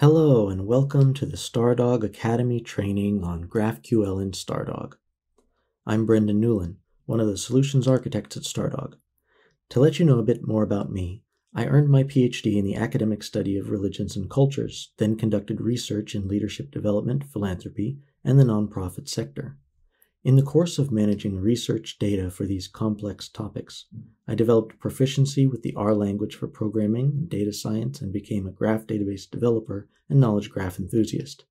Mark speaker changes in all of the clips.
Speaker 1: Hello and welcome to the Stardog Academy training on GraphQL in Stardog. I'm Brendan Newland, one of the solutions architects at Stardog. To let you know a bit more about me, I earned my PhD in the academic study of religions and cultures, then conducted research in leadership development, philanthropy, and the nonprofit sector. In the course of managing research data for these complex topics, I developed proficiency with the R language for programming and data science and became a graph database developer and knowledge graph enthusiast.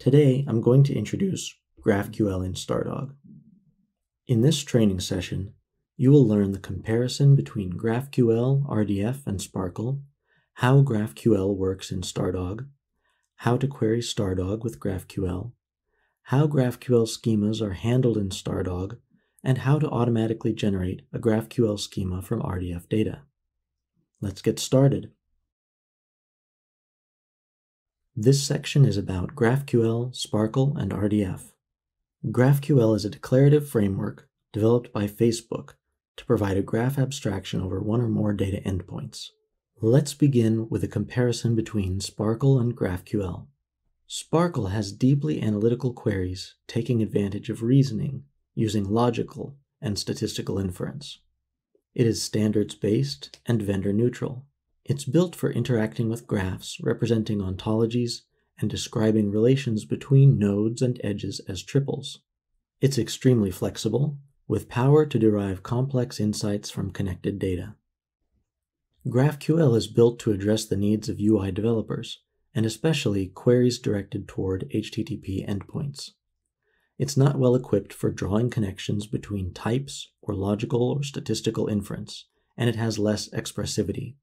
Speaker 1: Today, I'm going to introduce GraphQL in Stardog. In this training session, you will learn the comparison between GraphQL, RDF, and SPARQL, how GraphQL works in Stardog, how to query Stardog with GraphQL, how GraphQL schemas are handled in Stardog, and how to automatically generate a GraphQL schema from RDF data. Let's get started. This section is about GraphQL, SPARQL, and RDF. GraphQL is a declarative framework developed by Facebook to provide a graph abstraction over one or more data endpoints. Let's begin with a comparison between SPARQL and GraphQL. SPARQL has deeply analytical queries taking advantage of reasoning using logical and statistical inference. It is standards based and vendor neutral. It's built for interacting with graphs representing ontologies and describing relations between nodes and edges as triples. It's extremely flexible, with power to derive complex insights from connected data. GraphQL is built to address the needs of UI developers and especially queries directed toward HTTP endpoints. It's not well equipped for drawing connections between types or logical or statistical inference, and it has less expressivity.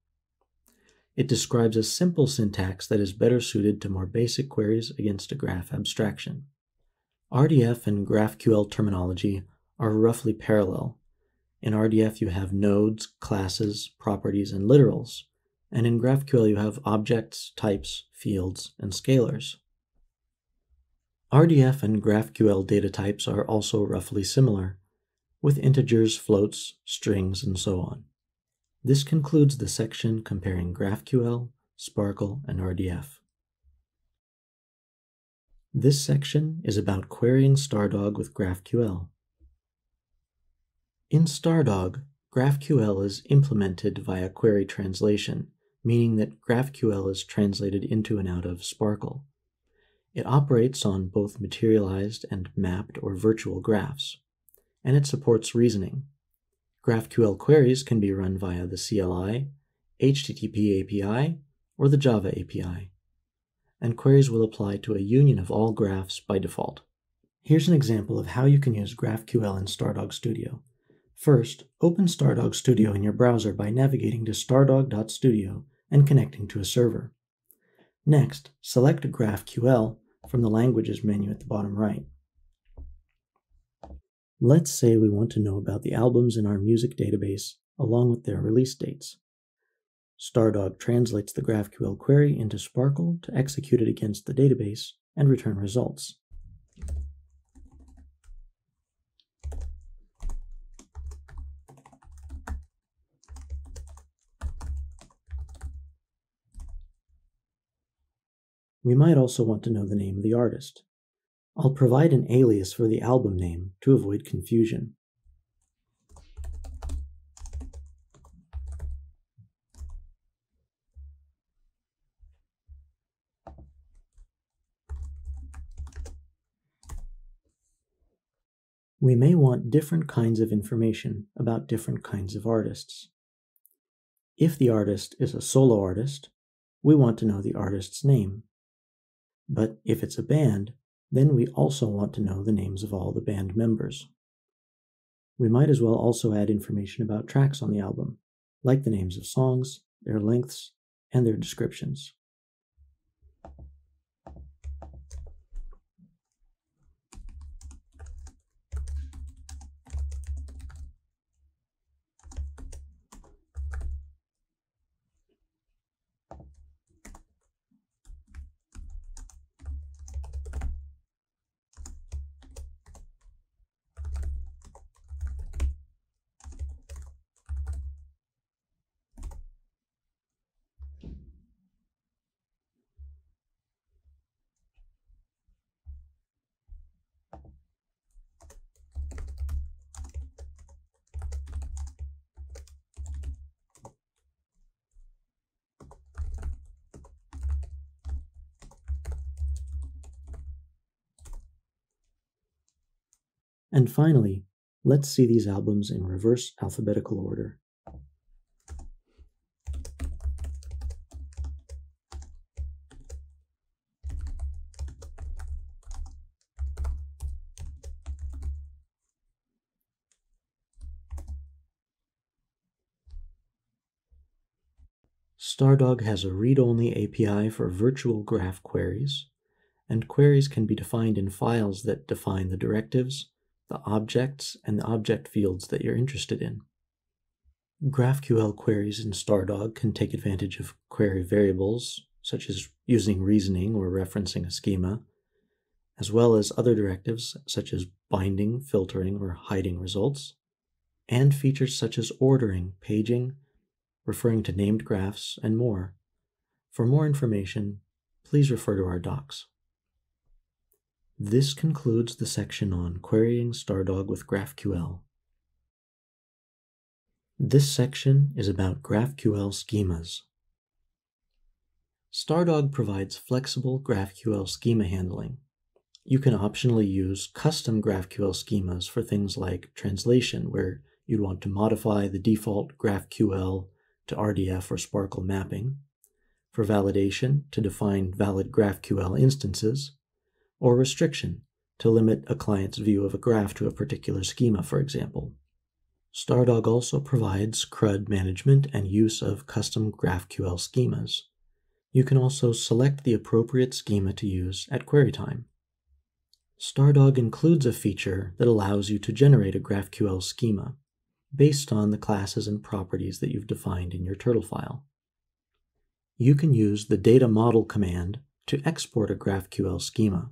Speaker 1: It describes a simple syntax that is better suited to more basic queries against a graph abstraction. RDF and GraphQL terminology are roughly parallel. In RDF, you have nodes, classes, properties, and literals, and in GraphQL, you have objects, types, fields, and scalars. RDF and GraphQL data types are also roughly similar, with integers, floats, strings, and so on. This concludes the section comparing GraphQL, SPARQL, and RDF. This section is about querying Stardog with GraphQL. In Stardog, GraphQL is implemented via query translation meaning that GraphQL is translated into and out of SPARQL. It operates on both materialized and mapped or virtual graphs, and it supports reasoning. GraphQL queries can be run via the CLI, HTTP API, or the Java API, and queries will apply to a union of all graphs by default. Here's an example of how you can use GraphQL in Stardog Studio. First, open Stardog Studio in your browser by navigating to stardog.studio and connecting to a server. Next, select GraphQL from the Languages menu at the bottom right. Let's say we want to know about the albums in our music database along with their release dates. Stardog translates the GraphQL query into SPARQL to execute it against the database and return results. We might also want to know the name of the artist. I'll provide an alias for the album name to avoid confusion. We may want different kinds of information about different kinds of artists. If the artist is a solo artist, we want to know the artist's name. But if it's a band, then we also want to know the names of all the band members. We might as well also add information about tracks on the album, like the names of songs, their lengths, and their descriptions. And finally, let's see these albums in reverse alphabetical order. Stardog has a read-only API for virtual graph queries, and queries can be defined in files that define the directives, the objects, and the object fields that you're interested in. GraphQL queries in Stardog can take advantage of query variables, such as using reasoning or referencing a schema, as well as other directives such as binding, filtering, or hiding results, and features such as ordering, paging, referring to named graphs, and more. For more information, please refer to our docs. This concludes the section on querying Stardog with GraphQL. This section is about GraphQL schemas. Stardog provides flexible GraphQL schema handling. You can optionally use custom GraphQL schemas for things like translation, where you'd want to modify the default GraphQL to RDF or SPARQL mapping, for validation to define valid GraphQL instances, or restriction to limit a client's view of a graph to a particular schema, for example. Stardog also provides CRUD management and use of custom GraphQL schemas. You can also select the appropriate schema to use at query time. Stardog includes a feature that allows you to generate a GraphQL schema based on the classes and properties that you've defined in your turtle file. You can use the data model command to export a GraphQL schema.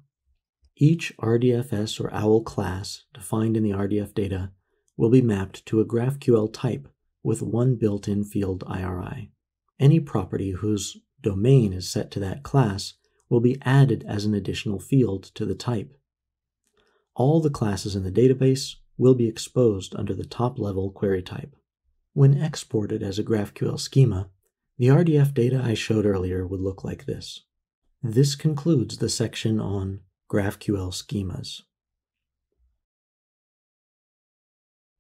Speaker 1: Each RDFS or OWL class defined in the RDF data will be mapped to a GraphQL type with one built-in field IRI. Any property whose domain is set to that class will be added as an additional field to the type. All the classes in the database will be exposed under the top-level query type. When exported as a GraphQL schema, the RDF data I showed earlier would look like this. This concludes the section on GraphQL schemas.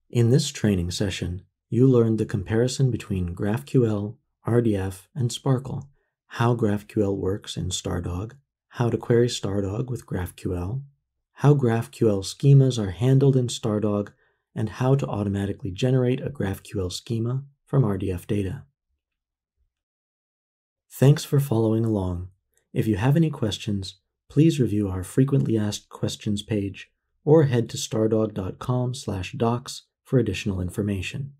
Speaker 1: In this training session, you learned the comparison between GraphQL, RDF, and SPARQL, how GraphQL works in Stardog, how to query Stardog with GraphQL, how GraphQL schemas are handled in Stardog, and how to automatically generate a GraphQL schema from RDF data. Thanks for following along. If you have any questions, please review our frequently asked questions page or head to stardog.com/docs for additional information.